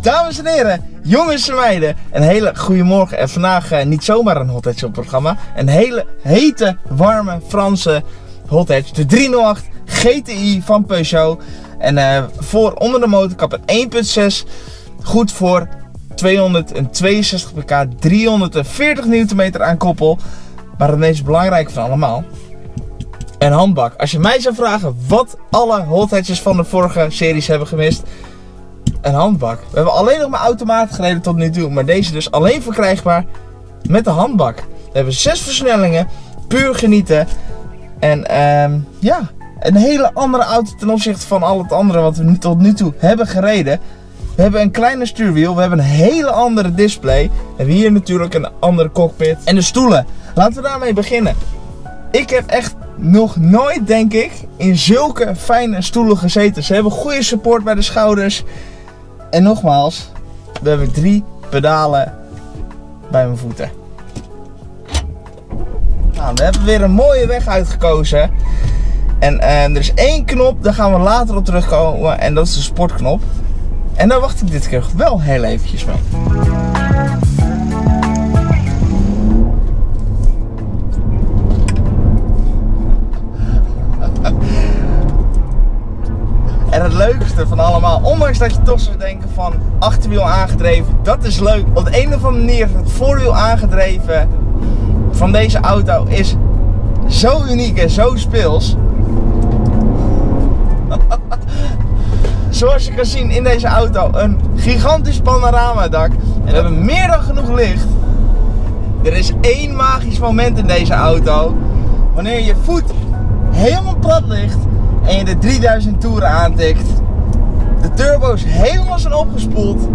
Dames en heren, jongens en meiden, een hele goede morgen. En vandaag eh, niet zomaar een hot hatch op het programma. Een hele hete, warme Franse hot hatch. De 308 GTI van Peugeot. En eh, voor onder de motorkap een 1.6. Goed voor 262 pk, 340 Nm aan koppel. Maar het meest belangrijke van allemaal, een handbak. Als je mij zou vragen wat alle hot hatches van de vorige series hebben gemist, een handbak. We hebben alleen nog maar automaat gereden tot nu toe, maar deze dus alleen verkrijgbaar met de handbak. We hebben zes versnellingen, puur genieten. En ehm, ja, een hele andere auto ten opzichte van al het andere wat we tot nu toe hebben gereden. We hebben een kleine stuurwiel, we hebben een hele andere display. We hebben hier natuurlijk een andere cockpit. En de stoelen. Laten we daarmee beginnen. Ik heb echt nog nooit, denk ik, in zulke fijne stoelen gezeten. Ze hebben goede support bij de schouders. En nogmaals, we hebben drie pedalen bij mijn voeten. Nou, we hebben weer een mooie weg uitgekozen. En eh, er is één knop, daar gaan we later op terugkomen. En dat is de sportknop. En daar wacht ik dit keer wel heel eventjes mee. En het leukste van allemaal, ondanks dat je toch zou denken van achterwiel aangedreven, dat is leuk. Op de een of andere manier, het voorwiel aangedreven van deze auto is zo uniek en zo speels. Zoals je kan zien in deze auto, een gigantisch panoramadak. En we hebben meer dan genoeg licht. Er is één magisch moment in deze auto. Wanneer je voet helemaal plat ligt en je de 3000 toeren aantikt. De turbo's helemaal zijn opgespoeld.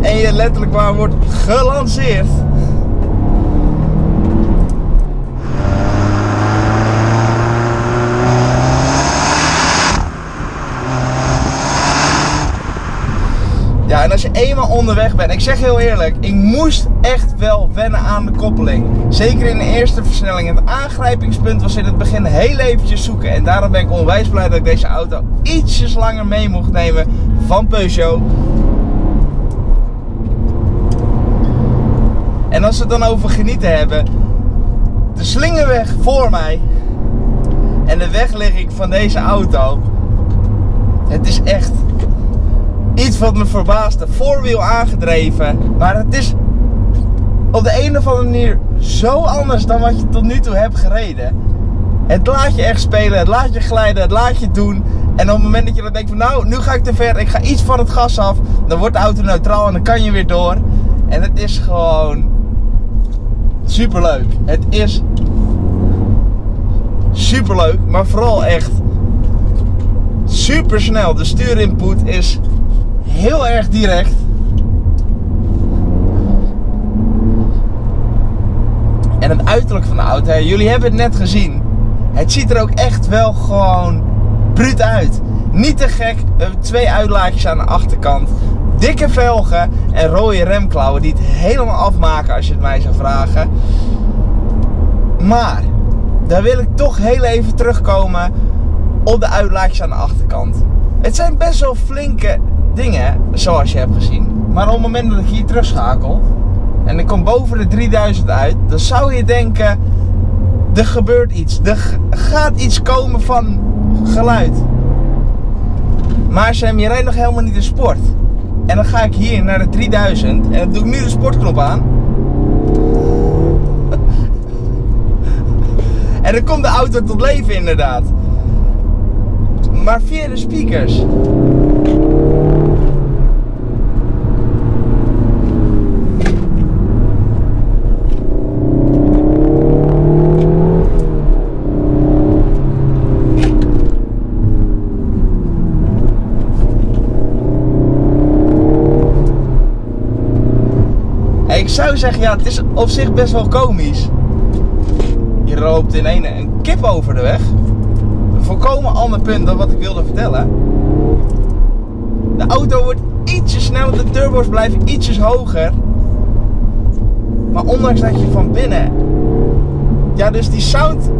En je letterlijk waar wordt gelanceerd. Ja, en als je eenmaal onderweg bent, ik zeg heel eerlijk, ik moest echt wel wennen aan de koppeling. Zeker in de eerste versnelling. Het aangrijpingspunt was in het begin heel eventjes zoeken. En daarom ben ik onwijs blij dat ik deze auto ietsjes langer mee mocht nemen van Peugeot. En als we het dan over genieten hebben, de slingerweg voor mij en de wegligging van deze auto. Het is echt iets wat me verbaasde. Voorwiel aangedreven. Maar het is op de een of andere manier zo anders dan wat je tot nu toe hebt gereden. Het laat je echt spelen, het laat je glijden, het laat je doen. En op het moment dat je dan denkt van nou, nu ga ik te ver, ik ga iets van het gas af. Dan wordt de auto neutraal en dan kan je weer door. En het is gewoon super leuk. Het is super leuk, maar vooral echt super snel. De stuurinput is heel erg direct. En het uiterlijk van de auto, jullie hebben het net gezien. Het ziet er ook echt wel gewoon bruut uit. Niet te gek, hebben twee uitlaatjes aan de achterkant. Dikke velgen en rode remklauwen die het helemaal afmaken als je het mij zou vragen. Maar, daar wil ik toch heel even terugkomen op de uitlaatjes aan de achterkant. Het zijn best wel flinke dingen, zoals je hebt gezien. Maar op het moment dat ik hier terugschakel en ik kom boven de 3000 uit, dan zou je denken: er gebeurt iets. Er gaat iets komen van geluid. Maar Sam, je rijdt nog helemaal niet de sport. En dan ga ik hier naar de 3000 en dan doe ik nu de sportknop aan. en dan komt de auto tot leven inderdaad. Maar via de speakers. Ik zou zeggen, ja, het is op zich best wel komisch. Je loopt in een, een kip over de weg. Een volkomen ander punt dan wat ik wilde vertellen. De auto wordt ietsje sneller, de turbo's blijven ietsjes hoger. Maar ondanks dat je van binnen, ja, dus die sound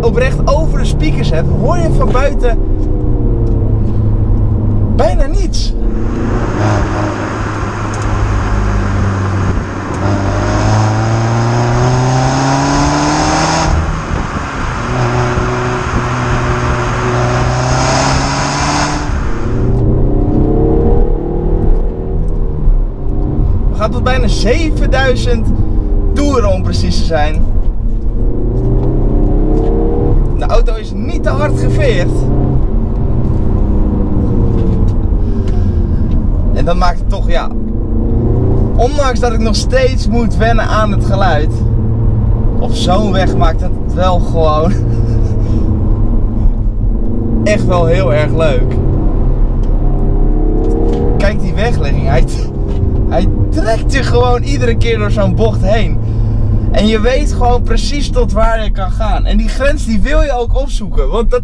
oprecht over de speakers hebt, hoor je van buiten bijna niets. 7000 toeren om precies te zijn. De auto is niet te hard geveerd. En dat maakt het toch, ja. Ondanks dat ik nog steeds moet wennen aan het geluid. Op zo'n weg maakt het wel gewoon. echt wel heel erg leuk. Kijk die weglegging. Hij, hij trekt je gewoon iedere keer door zo'n bocht heen. En je weet gewoon precies tot waar je kan gaan. En die grens die wil je ook opzoeken. Want dat,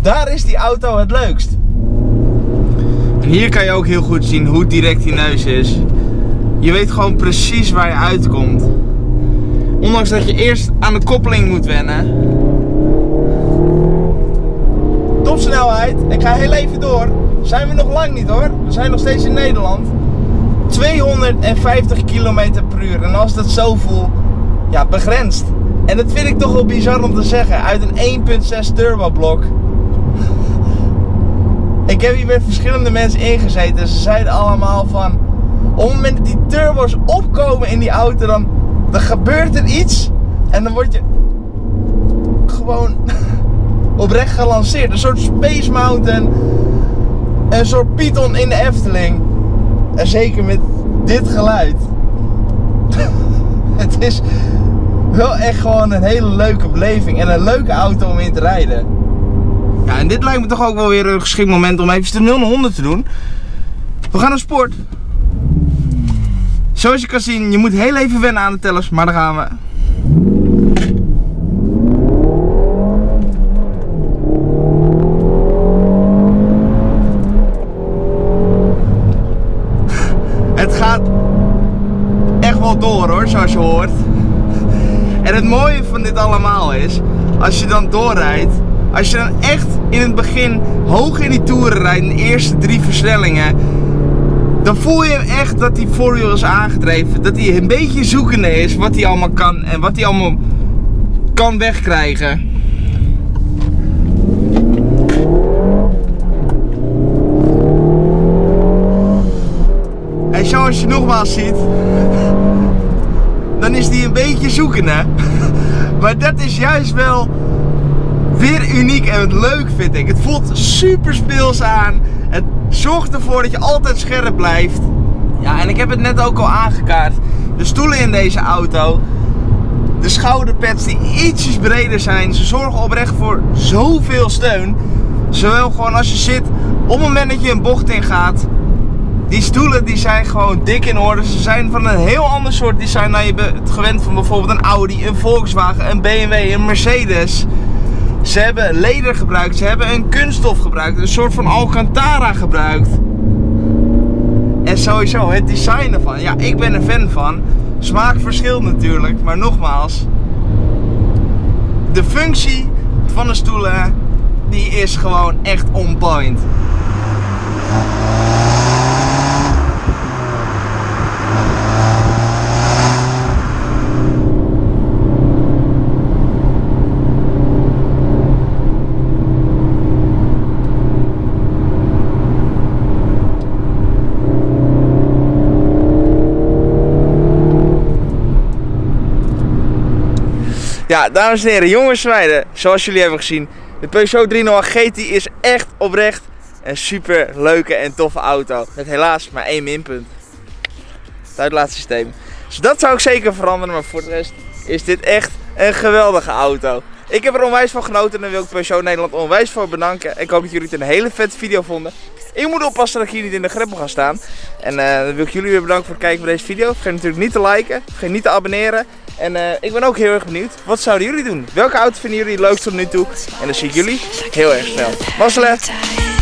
daar is die auto het leukst. En hier kan je ook heel goed zien hoe direct die neus is. Je weet gewoon precies waar je uitkomt. Ondanks dat je eerst aan de koppeling moet wennen. Topsnelheid. Ik ga heel even door. Zijn we nog lang niet hoor. We zijn nog steeds in Nederland. 250 km per uur. En als dat zo voel, ja, begrensd. En dat vind ik toch wel bizar om te zeggen. Uit een 1.6 turbo blok. Ik heb hier met verschillende mensen ingezeten. Ze zeiden allemaal van. Op het moment dat die turbo's opkomen in die auto, dan, dan gebeurt er iets. En dan word je gewoon oprecht gelanceerd. Een soort Space Mountain. Een soort Python in de Efteling. En zeker met dit geluid. het is wel echt gewoon een hele leuke beleving. En een leuke auto om in te rijden. Ja, en dit lijkt me toch ook wel weer een geschikt moment om even de 0 naar 100 te doen. We gaan naar sport. Zoals je kan zien, je moet heel even wennen aan de tellers, maar daar gaan we. Het gaat echt wel door hoor, zoals je hoort. En het mooie van dit allemaal is, als je dan doorrijdt, als je dan echt in het begin hoog in die toeren rijdt, in de eerste drie versnellingen, dan voel je echt dat die je is aangedreven. Dat hij een beetje zoekende is wat hij allemaal kan en wat hij allemaal kan wegkrijgen. En zoals je nogmaals ziet, dan is die een beetje zoekende. Maar dat is juist wel weer uniek en leuk vind ik. Het voelt super speels aan. Het zorgt ervoor dat je altijd scherp blijft. Ja, en ik heb het net ook al aangekaart. De stoelen in deze auto. De schouderpads die ietsjes breder zijn. Ze zorgen oprecht voor zoveel steun. Zowel gewoon als je zit, op het moment dat je een bocht in gaat. Die stoelen die zijn gewoon dik in orde. Ze zijn van een heel ander soort design dan je bent gewend van bijvoorbeeld een Audi, een Volkswagen, een BMW, een Mercedes. Ze hebben leder gebruikt, ze hebben een kunststof gebruikt, een soort van Alcantara gebruikt. En sowieso het design ervan. Ja, ik ben een fan van. Smaak verschilt natuurlijk, maar nogmaals. De functie van de stoelen, die is gewoon echt on point. Ja, dames en heren, jongens en meiden, zoals jullie hebben gezien, de Peugeot 308 GT is echt oprecht een super leuke en toffe auto. Met helaas maar één minpunt. Het uitlaatsysteem. Dus dat zou ik zeker veranderen, maar voor de rest is dit echt een geweldige auto. Ik heb er onwijs van genoten en dan wil ik Peugeot Nederland onwijs voor bedanken. Ik hoop dat jullie het een hele vette video vonden. Ik moet oppassen dat ik hier niet in de greppel ga staan. En uh, dan wil ik jullie weer bedanken voor het kijken naar deze video. Vergeet natuurlijk niet te liken. Vergeet niet te abonneren. En uh, ik ben ook heel erg benieuwd. Wat zouden jullie doen? Welke auto vinden jullie leuk tot nu toe? En dan zie ik jullie heel erg snel. Mazzelen!